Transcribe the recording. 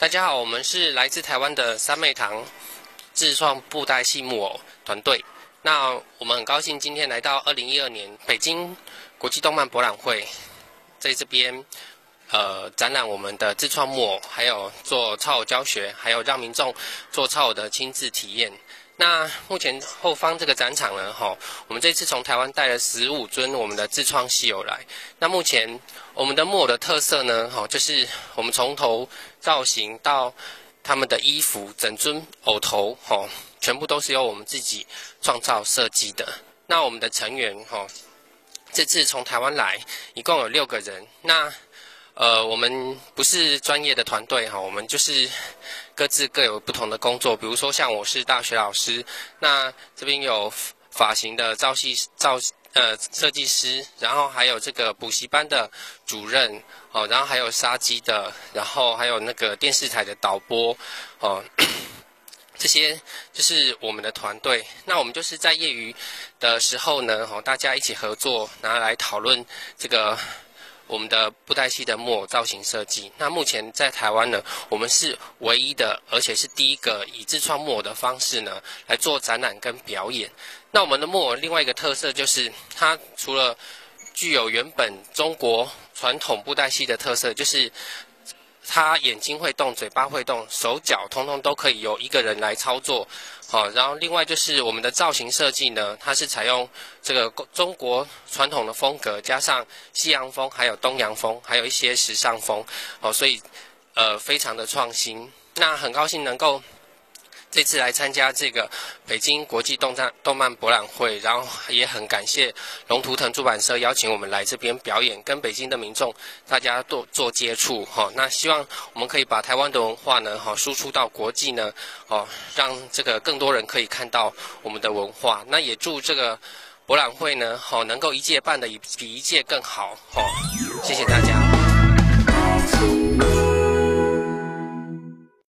大家好，我们是来自台湾的三妹堂自创布袋戏木偶团队。那我们很高兴今天来到二零一二年北京国际动漫博览会，在这边呃展览我们的自创木偶，还有做超偶教学，还有让民众做超偶的亲自体验。那目前后方这个展场呢，哈，我们这次从台湾带了十五尊我们的自创戏偶来。那目前我们的木偶的特色呢，哈，就是我们从头造型到他们的衣服，整尊偶头，哈，全部都是由我们自己创造设计的。那我们的成员，哈，这次从台湾来，一共有六个人。那呃，我们不是专业的团队哈，我们就是各自各有不同的工作。比如说，像我是大学老师，那这边有发型的造戏造呃设计师，然后还有这个补习班的主任哦，然后还有杀鸡的，然后还有那个电视台的导播哦，这些就是我们的团队。那我们就是在业余的时候呢，哦，大家一起合作，拿来讨论这个。我们的布袋戏的木偶造型设计，那目前在台湾呢，我们是唯一的，而且是第一个以自创木偶的方式呢来做展览跟表演。那我们的木偶另外一个特色就是，它除了具有原本中国传统布袋戏的特色，就是他眼睛会动，嘴巴会动，手脚通通都可以由一个人来操作。好，然后另外就是我们的造型设计呢，它是采用这个中国传统的风格，加上西洋风，还有东洋风，还有一些时尚风，哦，所以呃非常的创新。那很高兴能够。这次来参加这个北京国际动战动漫博览会，然后也很感谢龙图腾出版社邀请我们来这边表演，跟北京的民众大家做做接触哈。那希望我们可以把台湾的文化呢哈输出到国际呢哦，让这个更多人可以看到我们的文化。那也祝这个博览会呢好能够一届办的比一届更好哈。谢谢大家。